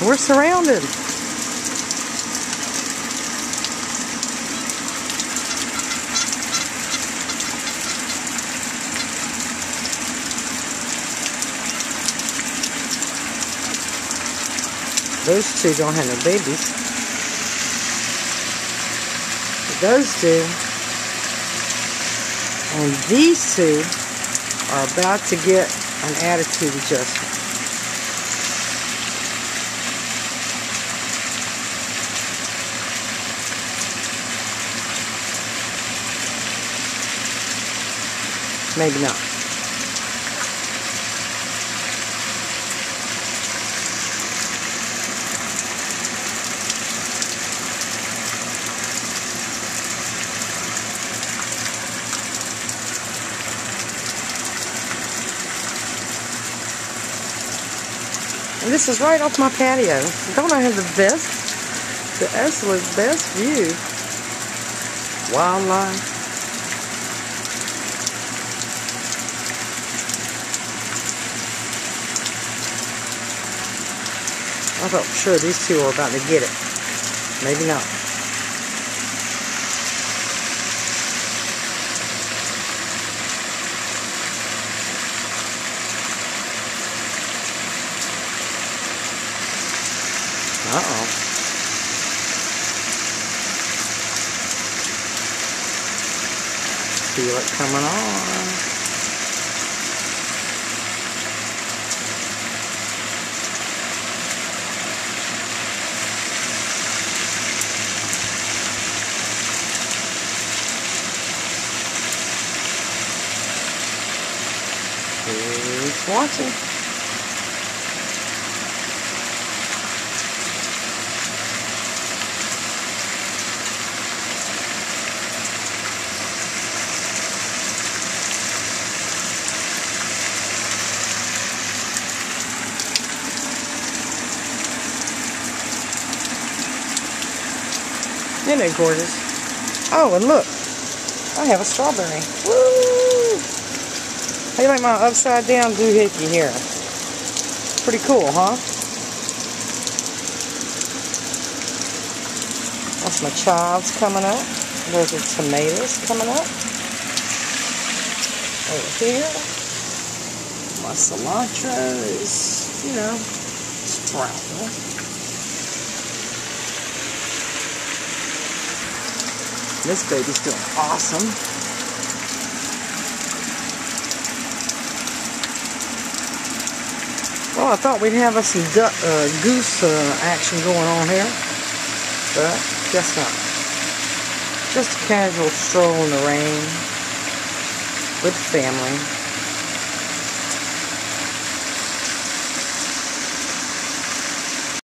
We're surrounded. Those two don't have no babies. Those two and these two are about to get an attitude adjustment. Maybe not. And this is right off my patio. Don't I have the best, the absolute best view? Wildlife. I thought sure these two were about to get it. Maybe not. Uh-oh. Feel it coming on. Keep watching. Isn't it gorgeous? Oh, and look. I have a strawberry. Woo! How you like my upside down doohickey here? Pretty cool, huh? That's my chives coming up. Those are tomatoes coming up. Over here. My cilantro is, you know, sprouting. This baby's doing awesome. Well, I thought we'd have some duck, uh, goose uh, action going on here, but guess not. Just a casual stroll in the rain with family.